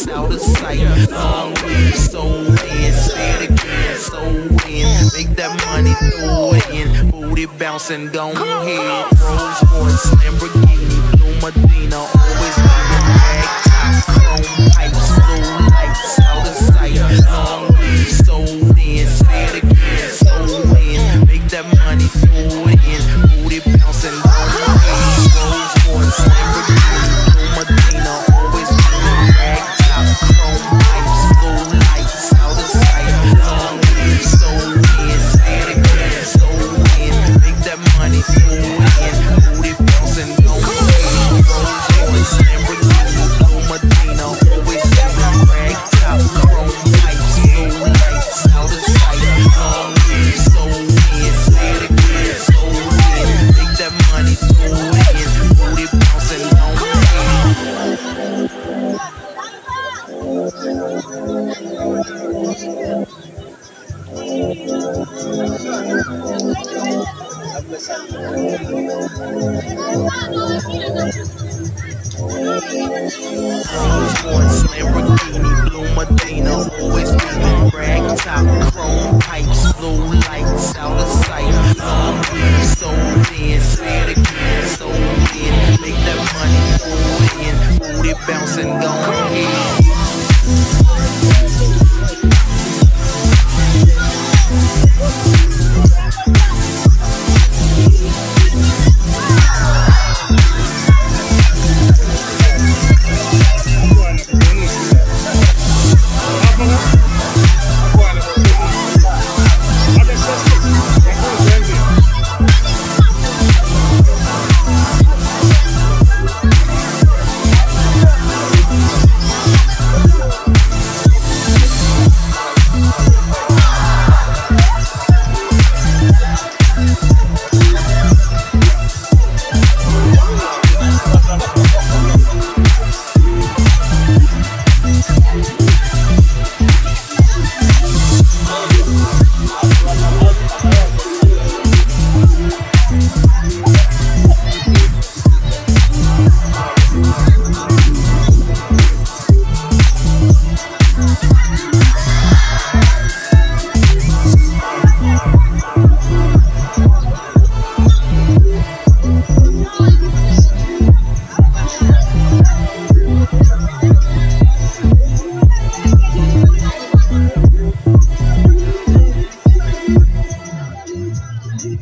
it's out of sight. Long way, so in, say it again, so in. Make that money, throw it in. Booty bouncing, go ahead. Rolls Royce, Lamborghini, Blue Medina, always leaving 想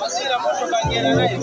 Basira moto kangera naye